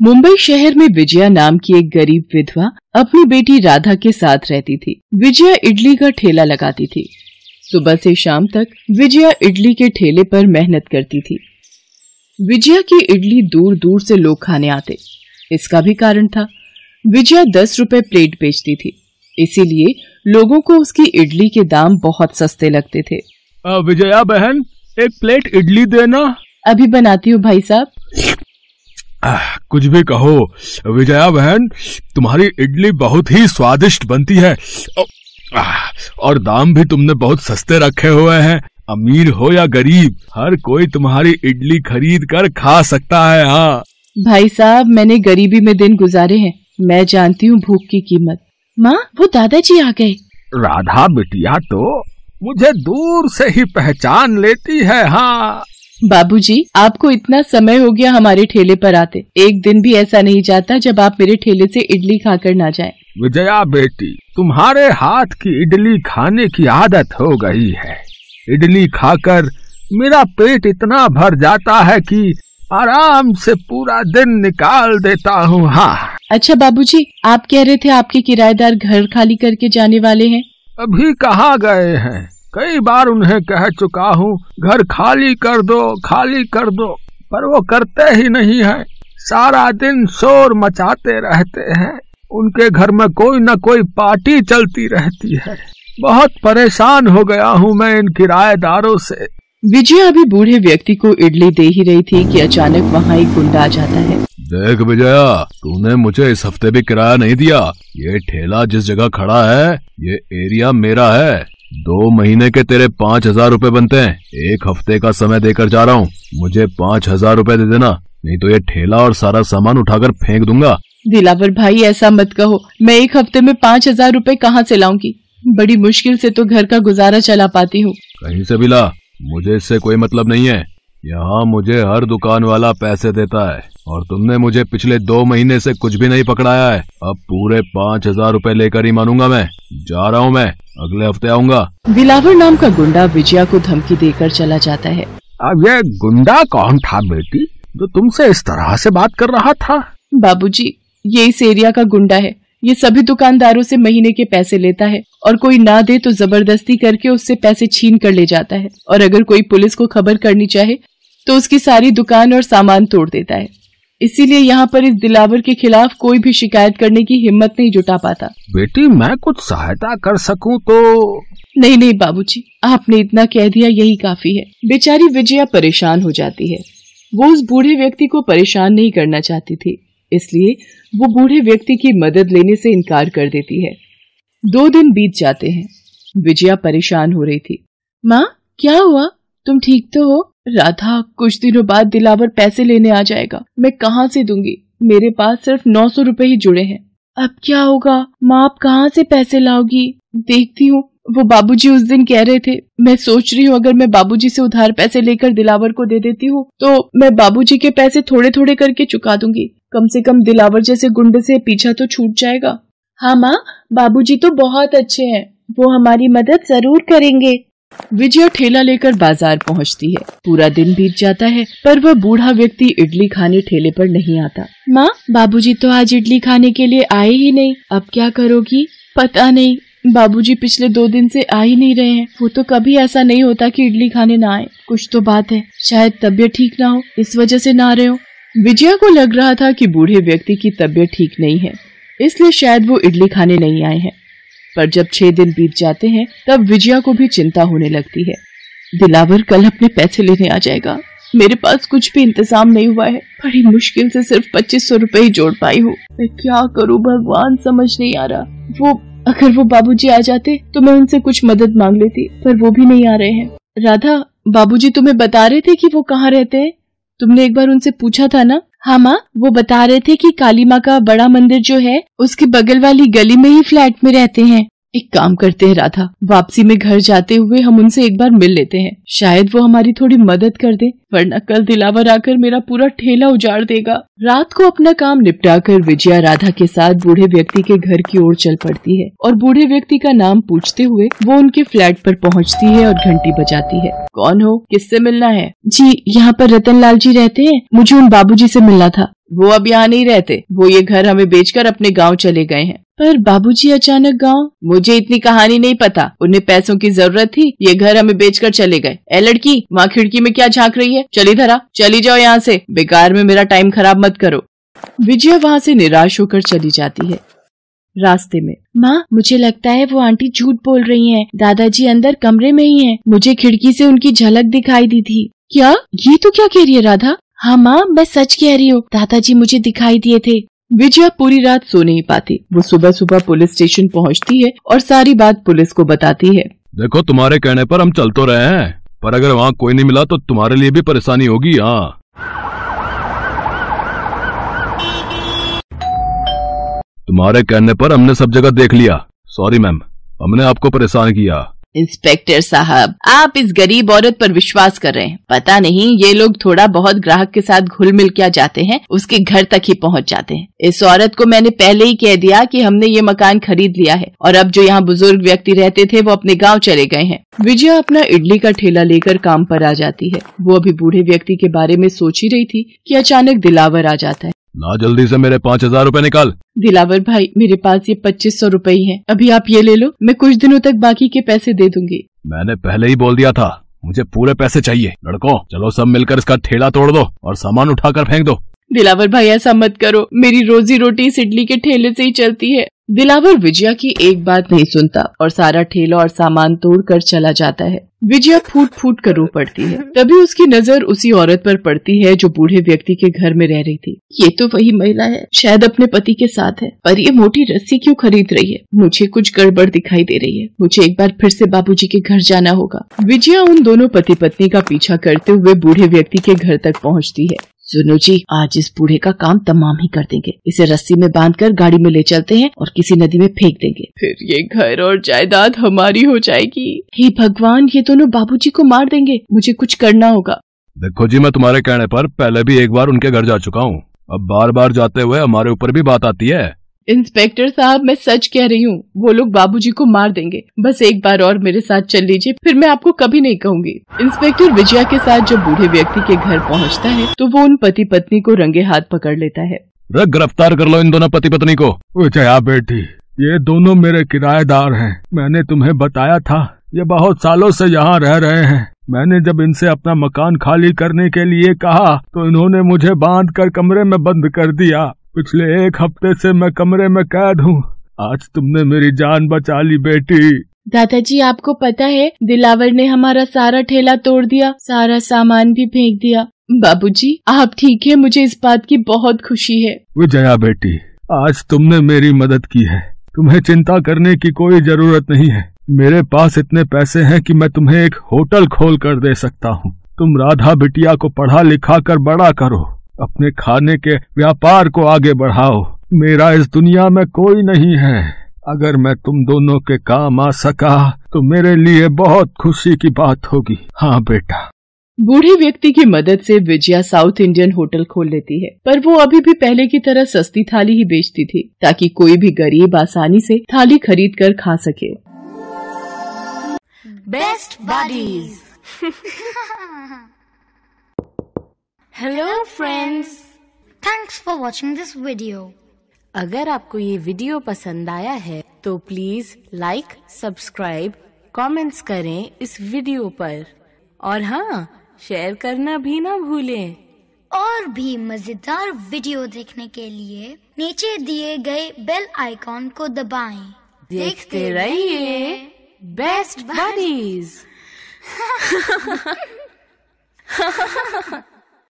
मुंबई शहर में विजया नाम की एक गरीब विधवा अपनी बेटी राधा के साथ रहती थी। विजया इडली का ठेला लगाती थी। सुबह से शाम तक विजया इडली के ठेले पर मेहनत करती थी। विजया की इडली दूर दूर से लोग खाने आते। इसका भी कारण था। विजया दस रुपए प्लेट बेचती थी। इसीलिए लोगों को उसकी इडली के दाम बहुत सस्ते लगते थे। विजया बहन एक प्लेट इडली देना। अभी बनाती हूँ भाई साहब। कुछ भी कहो विजया बहन तुम्हारी इडली बहुत ही स्वादिष्ट बनती है। और दाम भी तुमने बहुत सस्ते रखे हुए हैं। अमीर हो या गरीब हर कोई तुम्हारी इडली खरीद कर खा सकता है हाँ। भाई साहब मैंने गरीबी में दिन गुजारे हैं। मैं जानती हूँ भूख की कीमत। माँ वो दादाजी आ गए। राधा बिटिया तो मुझे दूर से ही पहचान लेती है हाँ। बाबूजी आपको इतना समय हो गया हमारे ठेले पर आते। एक दिन भी ऐसा नहीं जाता जब आप मेरे ठेले से इडली खाकर ना जाए। विजया बेटी तुम्हारे हाथ की इडली खाने की आदत हो गई है। इडली खाकर मेरा पेट इतना भर जाता है कि आराम से पूरा दिन निकाल देता हूँ। हाँ। अच्छा बाबूजी आप कह रहे थे आपके किराएदार घर खाली करके जाने वाले हैं? अभी कहाँ गए हैं? कई बार उन्हें कह चुका हूँ घर खाली कर दो खाली कर दो। पर वो करते ही नहीं है। सारा दिन शोर मचाते रहते हैं। उनके घर में कोई न कोई पार्टी चलती रहती है। बहुत परेशान हो गया हूँ मैं इन किराएदारों से। विजय अभी बूढ़े व्यक्ति को इडली दे ही रही थी कि अचानक वहाँ एक गुंडा आ जाता है। देख विजया तूने मुझे इस हफ़्ते भी किराया नहीं दिया। ये ठेला जिस जगह खड़ा है ये एरिया मेरा है। दो महीने के तेरे पाँच हज़ार रूपए बनते हैं। एक हफ़्ते का समय देकर जा रहा हूँ। मुझे पाँच हज़ार रूपए दे देना नहीं तो ये ठेला और सारा सामान उठाकर फेंक दूँगा। दिलावर भाई ऐसा मत कहो। मैं एक हफ़्ते में पाँच हज़ार रूपए कहाँ से लाऊँगी? बड़ी मुश्किल से तो घर का गुजारा चला पाती हूँ। कहीं से भी ला। मुझे इससे कोई मतलब नहीं है। यहाँ मुझे हर दुकान वाला पैसे देता है। और तुमने मुझे पिछले दो महीने से कुछ भी नहीं पकड़ाया है। अब पूरे पाँच हज़ार रूपए लेकर ही मानूँगा मैं। जा रहा हूँ मैं। अगले हफ़्ते आऊँगा। बिलावर नाम का गुंडा विजया को धमकी देकर चला जाता है। अब ये गुंडा कौन था बेटी जो तुमसे इस तरह से बात कर रहा था? बाबूजी ये इस एरिया का गुंडा है। ये सभी दुकानदारों से महीने के पैसे लेता है और कोई ना दे तो ज़बरदस्ती करके उससे पैसे छीन कर ले जाता है। और अगर कोई पुलिस को खबर करनी चाहे तो उसकी सारी दुकान और सामान तोड़ देता है। इसीलिए यहाँ पर इस दिलावर के खिलाफ कोई भी शिकायत करने की हिम्मत नहीं जुटा पाता। बेटी मैं कुछ सहायता कर सकूँ तो नहीं नहीं बाबूजी आपने इतना कह दिया यही काफ़ी है। बेचारी विजया परेशान हो जाती है। वो उस बूढ़े व्यक्ति को परेशान नहीं करना चाहती थी। इसलिए वो बूढ़े व्यक्ति की मदद लेने से इनकार कर देती है। दो दिन बीत जाते हैं। विजया परेशान हो रही थी। माँ क्या हुआ? तुम ठीक तो हो? राधा कुछ दिनों बाद दिलावर पैसे लेने आ जाएगा। मैं कहाँ से दूँगी? मेरे पास सिर्फ़ नौ सौ रूपए ही जुड़े हैं। अब क्या होगा? माँ, आप कहाँ से पैसे लाओगी? देखती हूँ। वो बाबूजी उस दिन कह रहे थे, मैं सोच रही हूँ, अगर मैं बाबूजी से उधार पैसे लेकर दिलावर को दे देती हूँ तो मैं बाबूजी के पैसे थोड़े थोड़े करके चुका दूँगी। कम से कम दिलावर जैसे गुंडे से पीछा तो छूट जाएगा। हाँ माँ, बाबूजी तो बहुत अच्छे हैं। वो हमारी मदद ज़रूर करेंगे। विजया ठेला लेकर बाज़ार पहुँचती है। पूरा दिन बीत जाता है, पर वह बूढ़ा व्यक्ति इडली खाने ठेले पर नहीं आता। माँ, बाबूजी तो आज इडली खाने के लिए आए ही नहीं। अब क्या करोगी? पता नहीं। बाबूजी पिछले दो दिन से आ ही नहीं रहे हैं। वो तो कभी ऐसा नहीं होता कि इडली खाने ना आए। कुछ तो बात है। शायद तबीयत ठीक ना हो। इस वजह से ना रहे हो। विजया को लग रहा था कि बूढ़े व्यक्ति की तबीयत ठीक नहीं है। इसलिए शायद वो इडली खाने नहीं आए हैं। पर जब छह दिन बीत जाते हैं, तब विजया को भी चिंता होने लगती है। दिलावर कल अपने पैसे लेने आ जाएगा। मेरे पास कुछ भी इंतज़ाम नहीं हुआ है। बड़ी मुश्किल से सिर्फ़ पच्चीस सौ रूपए ही जोड़ पाई हूँ। मैं क्या करूँ, भगवान, समझ नहीं आ रहा। वो, अगर वो बाबूजी आ जाते तो मैं उनसे कुछ मदद मांग लेती, पर वो भी नहीं आ रहे हैं। राधा, बाबूजी तुम्हें बता रहे थे कि वो कहाँ रहते हैं? तुमने एक बार उनसे पूछा था ना? हाँ माँ, वो बता रहे थे कि काली माँ का बड़ा मंदिर जो है, उसके बगल वाली गली में ही फ्लैट में रहते हैं। एक काम करते हैं, राधा। वापसी में घर जाते हुए हम उनसे एक बार मिल लेते हैं। शायद वो हमारी थोड़ी मदद कर दे, वरना कल दिलावर आकर मेरा पूरा ठेला उजाड़ देगा। रात को अपना काम निपटाकर विजया राधा के साथ बूढ़े व्यक्ति के घर की ओर चल पड़ती है और बूढ़े व्यक्ति का नाम पूछते हुए वो उनके फ्लैट पर पहुँचती है और घंटी बजाती है। कौन हो? किससे मिलना है? जी, यहाँ पर रतन लाल जी रहते हैं। मुझे उन बाबूजी से मिलना था। वो अब यहाँ नहीं रहते। वो ये घर हमें बेचकर अपने गाँव चले गए हैं। पर बाबूजी अचानक गाँव? मुझे इतनी कहानी नहीं पता। उन्हें पैसों की ज़रूरत थी, ये घर हमें बेचकर चले गए। ए लड़की वहाँ खिड़की में क्या झाँक रही है? चली धरा, चली जाओ यहाँ से। बेकार में मेरा टाइम खराब मत करो। विजया वहाँ से निराश होकर चली जाती है। रास्ते में। माँ, मुझे लगता है वो आंटी झूठ बोल रही हैं। दादाजी अंदर कमरे में ही हैं। मुझे खिड़की से उनकी झलक दिखाई दी थी। क्या? ये तो क्या कह रही है राधा? हाँ माँ, मैं सच कह रही हूँ। दादाजी मुझे दिखाई दिए थे। विजया पूरी रात सो नहीं पाती। वो सुबह सुबह पुलिस स्टेशन पहुँचती है और सारी बात पुलिस को बताती है। देखो, तुम्हारे कहने पर हम चल तो रहे हैं, पर अगर वहाँ कोई नहीं मिला तो तुम्हारे लिए भी परेशानी होगी हाँ। तुम्हारे कहने पर हमने सब जगह देख लिया। सॉरी मैम हमने आपको परेशान किया। इंस्पेक्टर साहब, आप इस गरीब औरत पर विश्वास कर रहे हैं। पता नहीं, ये लोग थोड़ा बहुत ग्राहक के साथ घुल मिल क्या जाते हैं, उसके घर तक ही पहुँच जाते हैं। इस औरत को मैंने पहले ही कह दिया कि हमने ये मकान खरीद लिया है, और अब जो यहाँ बुज़ुर्ग व्यक्ति रहते थे, वो अपने गाँव चले गए हैं। विजया अपना इडली का ठेला लेकर काम पर आ जाती है। वो अभी बूढ़े व्यक्ति के बारे में सोच ही रही थी कि अचानक दिलावर आ जाता है। ना जल्दी से मेरे पाँच हज़ार रूपए निकाल। दिलावर भाई मेरे पास ये पच्चीस सौ रूपए ही है। अभी आप ये ले लो मैं कुछ दिनों तक बाकी के पैसे दे दूँगी। मैंने पहले ही बोल दिया था मुझे पूरे पैसे चाहिए। लड़को चलो सब मिलकर इसका ठेला तोड़ दो और सामान उठाकर फेंक दो। दिलावर भाई ऐसा मत करो। मेरी रोजी रोटी इस इडली के ठेले से ही चलती है। दिलावर विजया की एक बात नहीं सुनता और सारा ठेला और सामान तोड़कर चला जाता है। विजया फूट फूट कर रो पड़ती है। तभी उसकी नज़र उसी औरत पर पड़ती है जो बूढ़े व्यक्ति के घर में रह रही थी। ये तो वही महिला है। शायद अपने पति के साथ है। पर ये मोटी रस्सी क्यों खरीद रही है? मुझे कुछ गड़बड़ दिखाई दे रही है। मुझे एक बार फिर से बाबूजी के घर जाना होगा। विजया उन दोनों पति पत्नी का पीछा करते हुए बूढ़े व्यक्ति के घर तक पहुँचती है। सुनो जी आज इस बूढ़े का काम तमाम ही कर देंगे। इसे रस्सी में बांधकर गाड़ी में ले चलते हैं और किसी नदी में फेंक देंगे। फिर ये घर और जायदाद हमारी हो जाएगी। हे भगवान ये दोनों बाबूजी को मार देंगे। मुझे कुछ करना होगा। देखो जी मैं तुम्हारे कहने पर पहले भी एक बार उनके घर जा चुका हूँ। अब बार बार जाते हुए हमारे ऊपर भी बात आती है। इंस्पेक्टर साहब मैं सच कह रही हूँ वो लोग बाबूजी को मार देंगे। बस एक बार और मेरे साथ चल लीजिए फिर मैं आपको कभी नहीं कहूँगी। इंस्पेक्टर विजया के साथ जब बूढ़े व्यक्ति के घर पहुँचता है तो वो उन पति पत्नी को रंगे हाथ पकड़ लेता है। रख गिरफ़्तार कर लो इन दोनों पति पत्नी को जया बेटी ये दोनों मेरे किराएदार हैं। मैंने तुम्हें बताया था ये बहुत सालों से यहाँ रह रहे हैं। मैंने जब इनसे अपना मकान खाली करने के लिए कहा तो इन्होंने मुझे बाँध कर कमरे में बंद कर दिया। पिछले एक हफ़्ते से मैं कमरे में कैद हूँ। आज तुमने मेरी जान बचा ली बेटी। दादाजी आपको पता है दिलावर ने हमारा सारा ठेला तोड़ दिया सारा सामान भी फेंक दिया। बाबूजी आप ठीक है मुझे इस बात की बहुत खुशी है। विजया बेटी आज तुमने मेरी मदद की है। तुम्हें चिंता करने की कोई ज़रूरत नहीं है। मेरे पास इतने पैसे हैं कि मैं तुम्हें एक होटल खोल कर दे सकता हूँ। तुम राधा बिटिया को पढ़ा लिखा कर बड़ा करो। अपने खाने के व्यापार को आगे बढ़ाओ। मेरा इस दुनिया में कोई नहीं है। अगर मैं तुम दोनों के काम आ सका तो मेरे लिए बहुत खुशी की बात होगी। हाँ बेटा। बूढ़े व्यक्ति की मदद से विजया साउथ इंडियन होटल खोल लेती है पर वो अभी भी पहले की तरह सस्ती थाली ही बेचती थी ताकि कोई भी गरीब आसानी से थाली खरीद कर खा सके। Best buddies hello friends thanks for watching this video अगर आपको ये वीडियो पसंद आया है तो प्लीज़ लाइक सब्सक्राइब कमेंट्स करें इस वीडियो पर। और हाँ शेयर करना भी ना भूलें। और भी मज़ेदार वीडियो देखने के लिए नीचे दिए गए बेल आइकॉन को दबाएँ। देखते रहिए बेस्ट बडीज